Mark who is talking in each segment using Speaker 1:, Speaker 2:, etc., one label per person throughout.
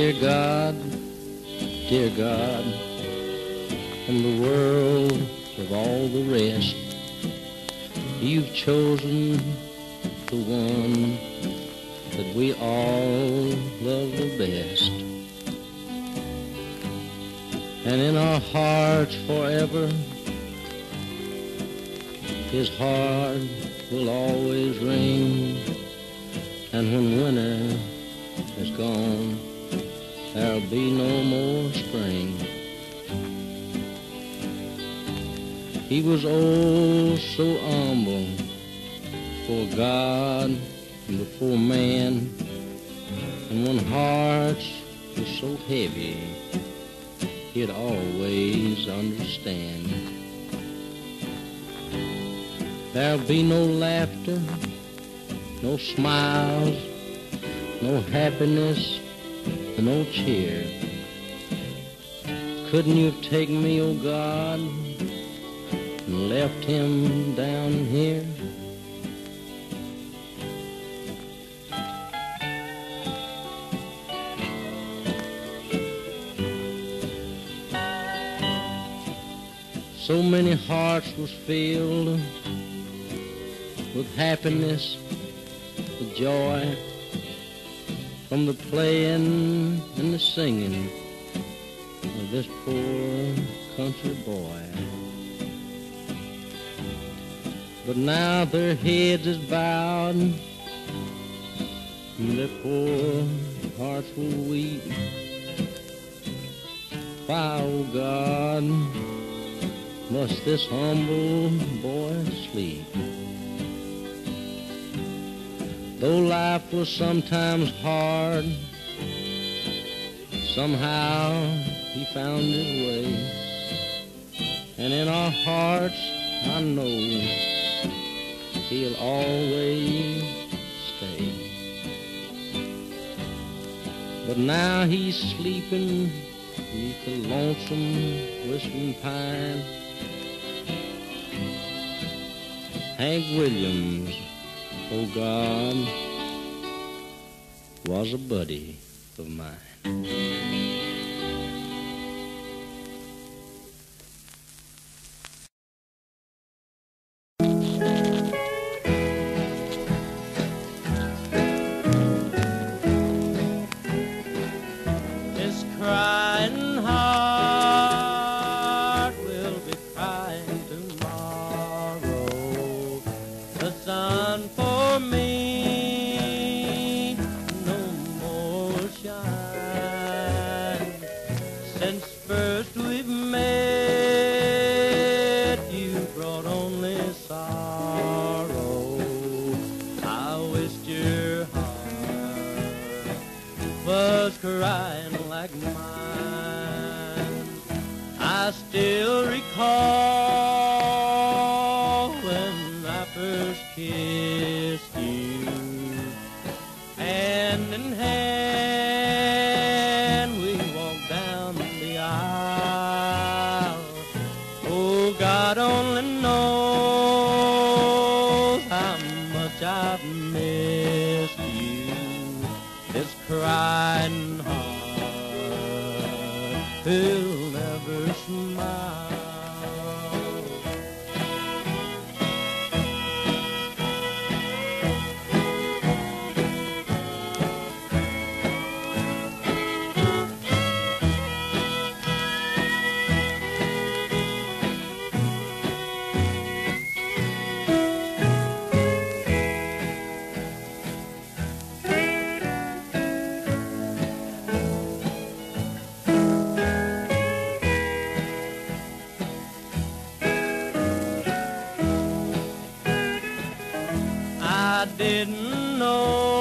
Speaker 1: Dear God, dear God, from the world of all the rest, you've chosen the one that we all love the best. And in our hearts forever, his heart will always ring. And when winter is gone, there'll be no more spring. He was oh so humble for God and before man. And when hearts were so heavy, he'd always understand. There'll be no laughter, no smiles, no happiness, no cheer. Couldn't you have taken me, oh God, and left him down here? So many hearts was filled with happiness, with joy, from the playing and the singing of this poor country boy. But now their heads is bowed, and their poor hearts will weep. Why, oh God, must this humble boy sleep? Though life was sometimes hard, somehow he found his way. And in our hearts, I know he'll always stay. But now he's sleeping beneath the lonesome whistling pine. Hank Williams, oh God, was a buddy of mine.
Speaker 2: Sorrow. I wished your heart was crying like mine. I still recall I've missed you. This crying heart will I didn't know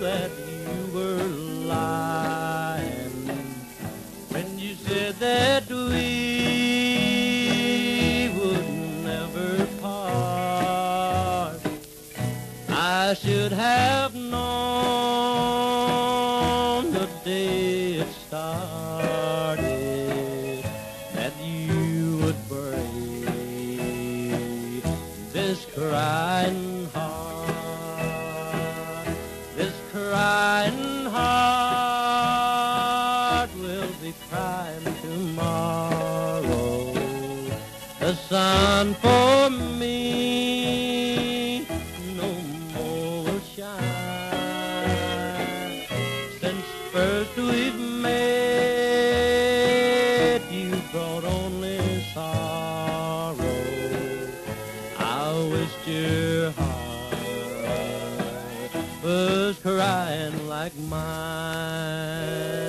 Speaker 2: that you were lying when you said that we would never part. I should have known the day it started crying heart, this crying heart. will be crying tomorrow. The sun for me no more will shine. Since first we've met, you brought like mine.